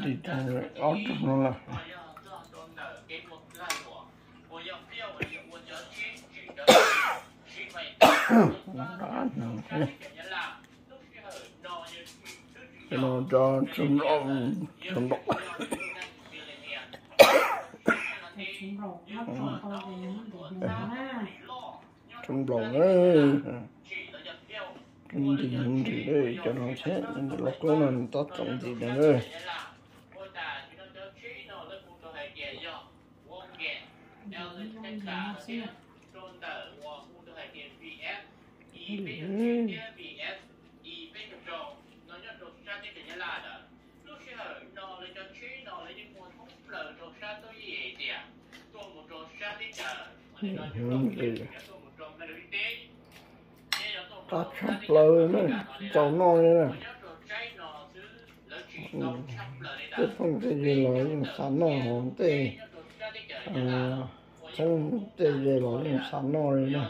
gì trong rồi ót trong nó là nó đã nằm thế cái nó cho chúng nó chúng nó chúng nó chúng lòng ấy. Chúng thì chúng thì đây cho nó chết mà lúc đó nó tốt trong gì nữa ơi ta chắp lời nữa cháu nói nữa cái phong cái gì nói, nhưng sẵn nó hồn tê. À không tê gì nói, nhưng sẵn nó rồi nè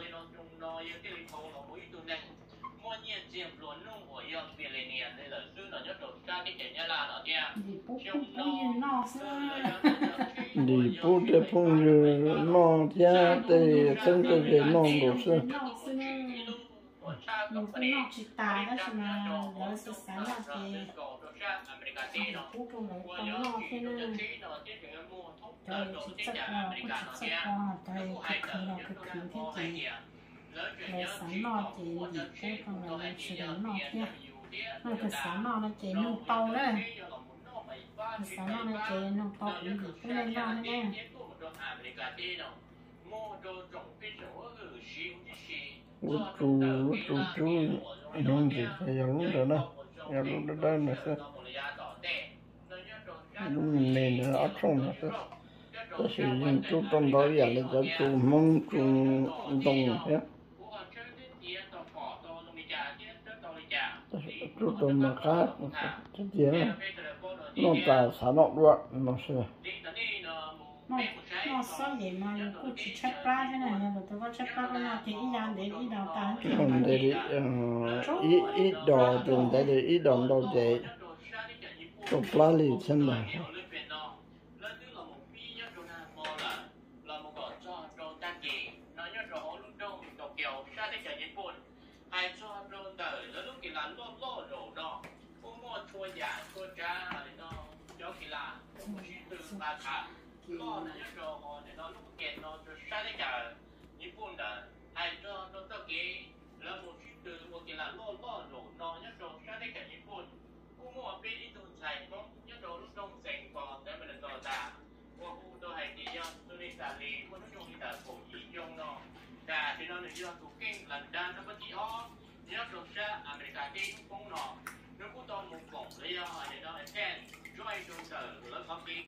đi bút để phong như nó thia tê chân cái gì nó đồ xưa cũng nó chỉ tài đó chứ mà lỡ sẽ sáng là thì bút trong đấy có nó thế nào trời chỉ chất là cũng chỉ chất là trời cực kỳ là cực kỳ thế gì để sáng nó thì gì cái con này chỉ để nó kia. Nó cái sáng nó nó chỉ nung tàu đấy. cái sáng nó nó chỉ nung út chú út chú chú những gì thì giờ lúc đó đó giờ lúc đó đó là sao lúc này nó ở trong là sao có sử dụng chú trong đó giờ là cho chú mong chú đồng nhé chú trong mà khác chú tiền nó tài sản nó đoạn nó sẽ nó nó sao vậy mà cũng chỉ chấp ra thế này mà tôi có chấp ra cái nào thì ít ra để ít đào tán còn đây thì ít ít đồ tiền đây thì ít đồ đâu để chụp lá lì chỉ này nhớ được ra America đi cũng nọ nó cũng to một cổng lấy do để nó là khen cho trong tờ lớn không đi